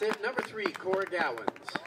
That's it. number three, Cora Gowans.